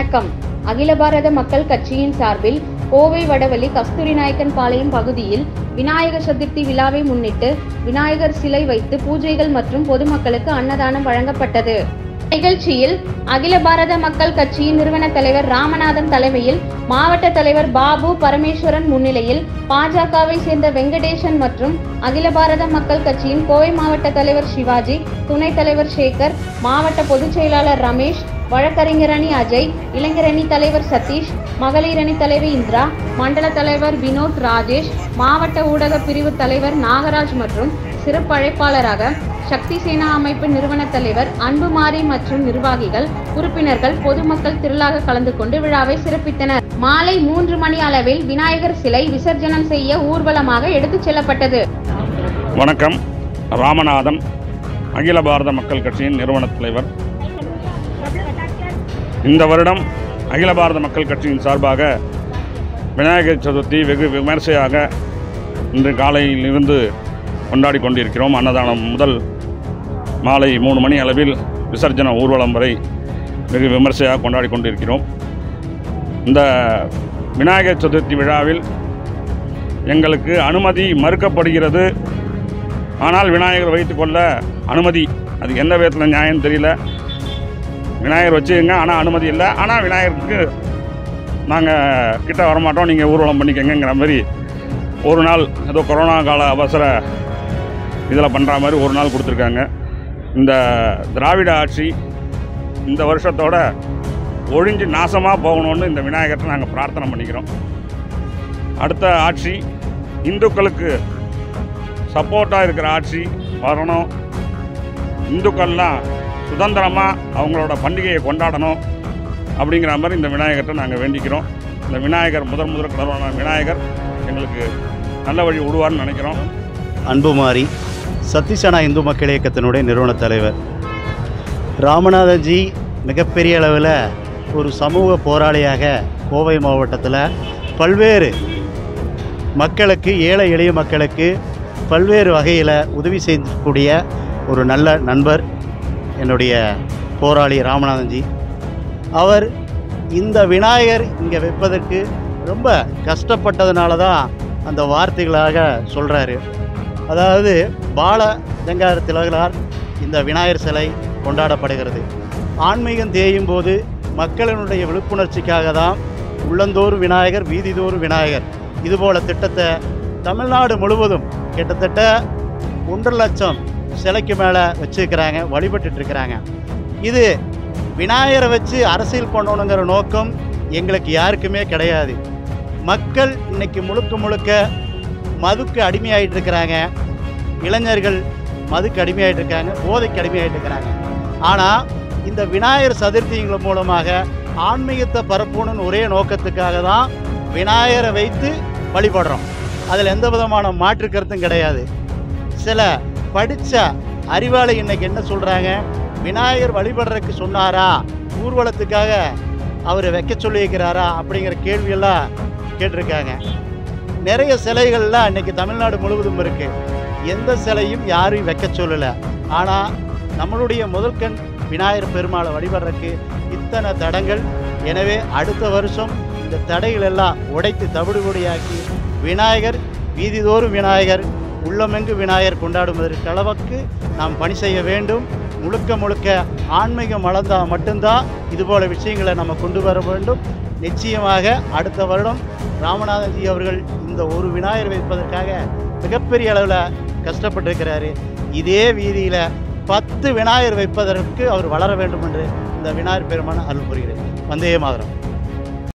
வணக்கம். அகில பாரத மக்கள் கட்சியின் சார்பில் கோவை வடவள்ளி கஸ்தூரி நாயக்கன் பாளையம் பகுதியில் விநாயகர் சதுர்த்தி விழாவை முன்னிட்டு விநாயகர் சிலை வைத்து பூஜைகள் மற்றும் பொதுமக்களுக்கு அன்னதானம் வழங்கப்பட்டது. நிகழ்ச்சியில் அகில பாரத மக்கள் கட்சியின் நிறுவன தலைவர் ராமநாதன் தலைமையில் மாவட்ட தலைவர் பாபு பரமேஸ்வரன் முன்னிலையில் பாஜகவை சேர்ந்த வெங்கடேசன் மற்றும் அகில பாரத மக்கள் கட்சியின் கோவை மாவட்ட தலைவர் சிவாஜி துணைத் தலைவர் சேகர் மாவட்ட பொதுச் செயலாளர் ரமேஷ் வழக்கறிஞர் அணி அஜய் இளைஞர் அணி தலைவர் சதீஷ் மகளிர் அணி தலைவி இந்திரா மண்டல தலைவர் வினோத் ராஜேஷ் மாவட்ட ஊடக பிரிவு தலைவர் நாகராஜ் மற்றும் சிறப்பு அழைப்பாளராக சக்தி சேனா அமைப்பு நிறுவன தலைவர் அன்புமாரி மற்றும் நிர்வாகிகள் உறுப்பினர்கள் பொதுமக்கள் திரளாக கலந்து கொண்டு விழாவை சிறப்பித்தனர். மாலை மூன்று மணி அளவில் விநாயகர் சிலை விசர்ஜனம் செய்ய ஊர்வலமாக எடுத்துச் செல்லப்பட்டது. வணக்கம். ராமநாதன் அகில பாரத மக்கள் கட்சியின் நிறுவன தலைவர். இந்த வருடம் அகில பாரத மக்கள் கட்சியின் சார்பாக விநாயகர் சதுர்த்தி வெகு விமர்சையாக இன்று காலையில் இருந்து கொண்டாடி கொண்டிருக்கிறோம். அன்னதானம் முதல் மாலை மூணு மணி அளவில் விசர்ஜன ஊர்வலம் வரை வெகு விமர்சையாக கொண்டாடி கொண்டிருக்கிறோம். இந்த விநாயகர் சதுர்த்தி விழாவில் எங்களுக்கு அனுமதி மறுக்கப்படுகிறது. ஆனால் விநாயகர் வைத்துக்கொள்ள அனுமதி அது எந்த விதத்தில் நியாயம் தெரியல. விநாயகர் வச்சுக்கோங்க ஆனால் அனுமதி இல்லை. ஆனால் விநாயகருக்கு நாங்கள் கிட்ட வரமாட்டோம். நீங்கள் ஊர்வலம் பண்ணிக்கங்கங்கிற மாதிரி ஒரு நாள் ஏதோ கொரோனா கால அவசர இதில் பண்ணுற மாதிரி ஒரு நாள் கொடுத்துருக்காங்க. இந்த திராவிட ஆட்சி இந்த வருஷத்தோட ஒழிஞ்சு நாசமாக போகணும்னு இந்த விநாயகர்கிட்ட நாங்கள் பிரார்த்தனை பண்ணிக்கிறோம். அடுத்த ஆட்சி இந்துக்களுக்கு சப்போர்ட்டாக இருக்கிற ஆட்சி வரணும். இந்துக்கள்லாம் சுதந்திரமாக அவங்களோட பண்டிகையை கொண்டாடணும் அப்படிங்கிற மாதிரி இந்த விநாயகர்கிட்ட நாங்கள் வேண்டிக்கிறோம். இந்த விநாயகர் முதல் முதல் கடவுளான விநாயகர் எங்களுக்கு நல்ல வழி விடுவார்னு நினைக்கிறோம். அன்புமாரி சத்திசனா இந்து மக்கள் இயக்கத்தினுடைய நிறுவன தலைவர். ராமநாதன்ஜி மிகப்பெரிய அளவில் ஒரு சமூக போராளியாக கோவை மாவட்டத்தில் பல்வேறு மக்களுக்கு ஏழை எளிய மக்களுக்கு பல்வேறு வகையில் உதவி செய்யக்கூடிய ஒரு நல்ல நண்பர் என்னுடைய போராளி ராமநாதன்ஜி. அவர் இந்த விநாயகர் இங்கே வைப்பதற்கு ரொம்ப கஷ்டப்பட்டதுனால தான் அந்த வார்த்தைகளாக சொல்கிறாரு அதாவது பால ஜங்கார திலகரார் இந்த விநாயகர் சிலை கொண்டாடப்படுகிறது. ஆன்மீகம் தேயும் போது மக்களினுடைய விழிப்புணர்ச்சிக்காக தான் உள்ளந்தோறும் விநாயகர் வீதிதோறும் விநாயகர். இதுபோல திட்டத்தை தமிழ்நாடு முழுவதும் கிட்டத்தட்ட ஒன்றரை லட்சம் சிலைக்கு மேலே வச்சுருக்கிறாங்க வழிபட்டுருக்கிறாங்க இருக்கிறாங்க இது விநாயகரை வச்சு அரசியல் பண்ணணுங்கிற நோக்கம் எங்களுக்கு யாருக்குமே கிடையாது. மக்கள் இன்னைக்கு முழுக்க முழுக்க மதுக்கு அடிமையாகிட்டு இருக்கிறாங்க. இளைஞர்கள் மதுக்கு அடிமையாகிட்டு இருக்காங்க. போதைக்கு அடிமையாகிட்டு இருக்கிறாங்க. ஆனால் இந்த விநாயகர் சதுர்த்திங்கள் மூலமாக ஆன்மீகத்தை பரப்பணும்னு ஒரே நோக்கத்துக்காக தான் விநாயகரை வைத்து வழிபடுறோம். அதில் எந்த விதமான மாற்று கருத்தும் கிடையாது. சில படித்த அறிவாளி இன்னைக்கு என்ன சொல்கிறாங்க விநாயகர் வழிபடுறதுக்கு சொன்னாரா? ஊர்வலத்துக்காக அவர் வைக்க சொல்லியிருக்கிறாரா? அப்படிங்கிற கேள்வியெல்லாம் கேட்டிருக்காங்க. நிறைய சிலைகள்லாம் இன்றைக்கி தமிழ்நாடு முழுவதும் இருக்குது எந்த சிலையும் யாரையும் வைக்க சொல்லலை. ஆனால் நம்மளுடைய முதல்கண் விநாயகர் பெருமாளை வழிபடுறதுக்கு இத்தனை தடங்கள். எனவே அடுத்த வருஷம் இந்த தடைகள் எல்லாம் உடைத்து தவிடுபொடியாக்கி விநாயகர் வீதிதோறும் விநாயகர் உள்ளமெங்கு விநாயகர் கொண்டாடுவதற்கு அளவுக்கு நாம் பணி செய்ய வேண்டும். முழுக்க முழுக்க ஆன்மீகம் வளர்ந்தால் மட்டும்தான் இதுபோல விஷயங்களை நம்ம கொண்டு வர வேண்டும். நிச்சயமாக அடுத்த வருடம் ராமநாதன்ஜி அவர்கள் இந்த ஒரு விநாயகர் வைப்பதற்காக மிகப்பெரிய அளவில் கஷ்டப்பட்டிருக்கிறாரு. இதே வீதியில் பத்து விநாயகர் வைப்பதற்கு அவர் வளர வேண்டும் என்று இந்த விநாயகர் பெருமான அருள் புரிகிறேன் வந்தே மாதிரம்.